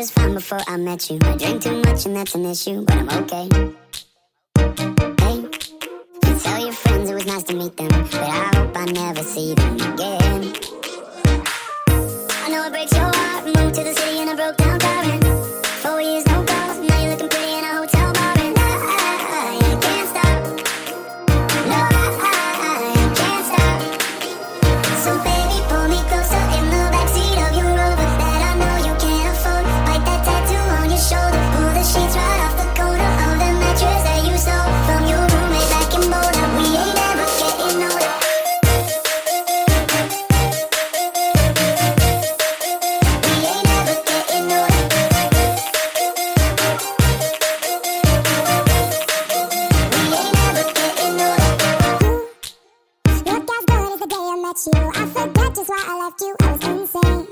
just fine before I met you. I drink too much and that's an issue, but I'm okay. Hey, you tell your friends it was nice to meet them, but I hope I never see them again. at you. I forget just why I left you. I was insane.